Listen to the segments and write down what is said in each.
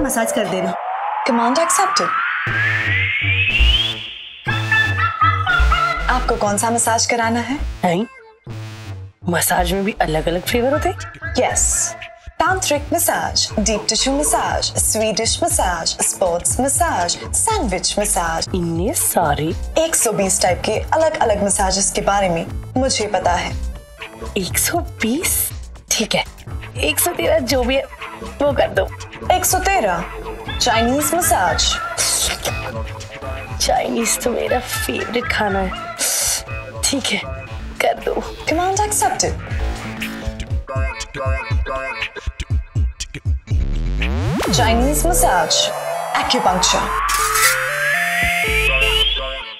का मसाज कर देना कमांड एक्सेप्टेड आपको कौन सा मसाज कराना है? नहीं मसाज में भी अलग अलग फ्लेवर होते yes tantric massage, deep tissue massage, Swedish massage, sports massage, sandwich massage. इतने सारे 120 टाइप के अलग अलग मसाजेस के बारे में मुझे पता है। 120 ठीक है। 113 जो भी है वो कर दो। 113 चाइनीज़ मसाज चाइनीज़ तो मेरा फेवरेट खाना है। ठीक है, कर दो। Command accepted Chinese massage acupuncture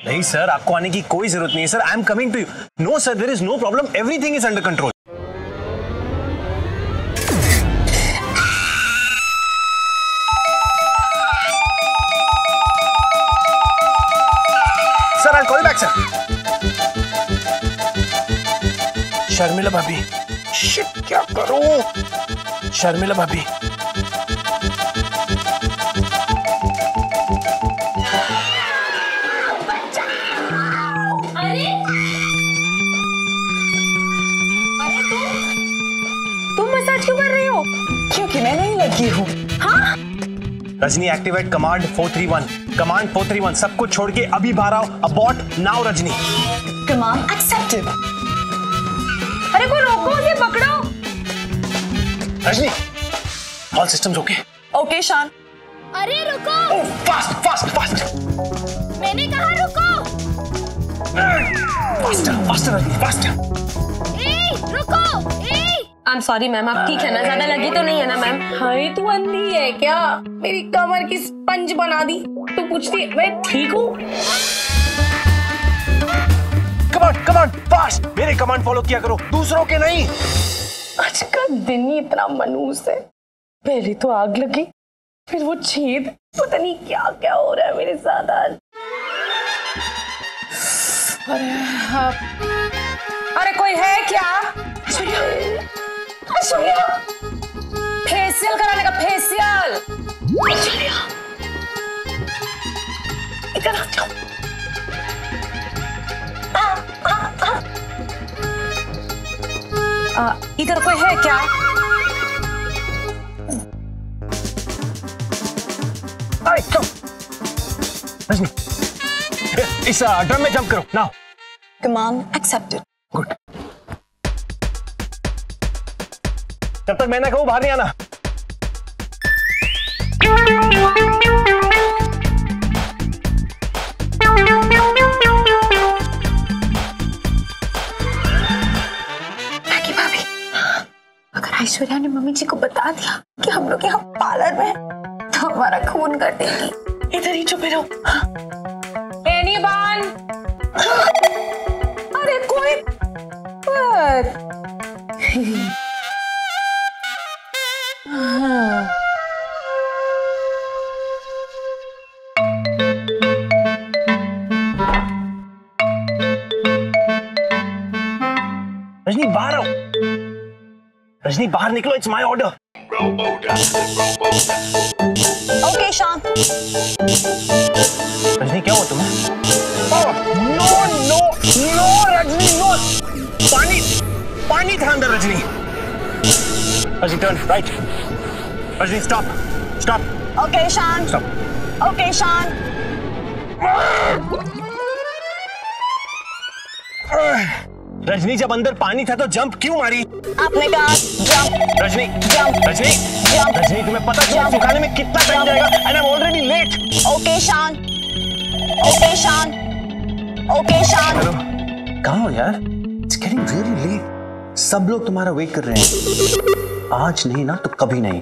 नहीं सर आपको आने की कोई ज़रूरत नहीं है sir I am coming to you no sir there is no problem everything is under control sir I call back sir Sharmila भाभी। शिट क्या करूँ? शर्मिला भाभी। तुम मसाज क्यों कर रही हो? क्योंकि मैं नहीं लगी हूँ। रजनी एक्टिवेट कमांड 431 कमांड 431 सब कुछ छोड़ के अभी बाहर आओ। Abort now Rajni. Command accepted अरे कोई रोको उसे पकड़ो। Rajni all systems okay okay Shaan अरे रुको। फास्ट फास्ट फास्ट मैंने कहा रुको। फास्टर फास्टर रजनी फास्टर ए रुको। ए आई एम सॉरी मैम आपकी कहना ज़्यादा लगी तो नहीं है ना मैम हाय तू अंधी है क्या? मेरी कमर की स्पंज बना दी। तू पूछती मैं ठीक हूँ? कमांड कमांड फास्ट मेरे कमांड फॉलो किया करो दूसरों के नहीं। आज का दिन ही इतना मनूस है। पहले तो आग लगी फिर वो छेद। पता नहीं क्या क्या हो रहा है मेरे साथ आज। अरे हाँ। अरे कोई है क्या? ऐश्वर्या फेशियल कराने का फेशियल इधर कोई है क्या? इस ड्रम में जंप करो। नाउ। Command accepted good. जब तक मैं ना कहूँ बाहर नहीं आना। ऐश्वर्या ने मम्मी जी को बता दिया कि हम लोग यहाँ पार्लर में तो हमारा खून कटेगी इधर ही चुप रहो। एनीवन अरे कोई रजनी बाहर आओ। रजनी बाहर निकलो it's my order okay Shaan Rajni क्या हुआ तुम्हें? No no no Rajni no पानी पानी था अंदर Rajni. Rajni turn right Rajni stop stop okay Shaan stop okay Shaan Rajni जब अंदर पानी था तो जंप क्यों मारी? आपने कहा jump Rajni Jump. Rajni Jump. Rajni तुम्हें पता है Jump. सिखाने में कितना टाइम Jump. जाएगा and I am already late okay Shaan okay Shaan okay Shaan hello कहाँ हो यार? इट्स गेटिंग रियली लेट सब लोग तुम्हारा वेट कर रहे हैं। आज नहीं ना तो कभी नहीं।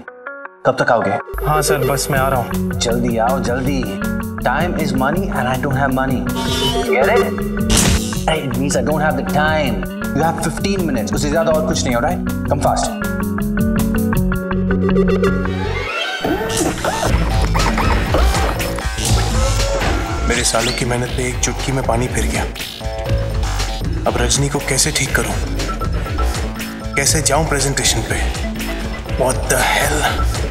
कब तक आओगे? हाँ सर बस मैं आ रहा हूँ। जल्दी आओ जल्दी। Time is money and I don't have money get it it means I don't have the time you have 15 minutes उससे ज़्यादा और कुछ नहीं हो राइट कम फास्ट मेरे सालों की मेहनत पे एक चुटकी में पानी फिर गया। अब रजनी को कैसे ठीक करूँ? कैसे जाऊँ प्रेजेंटेशन पे? What the hell?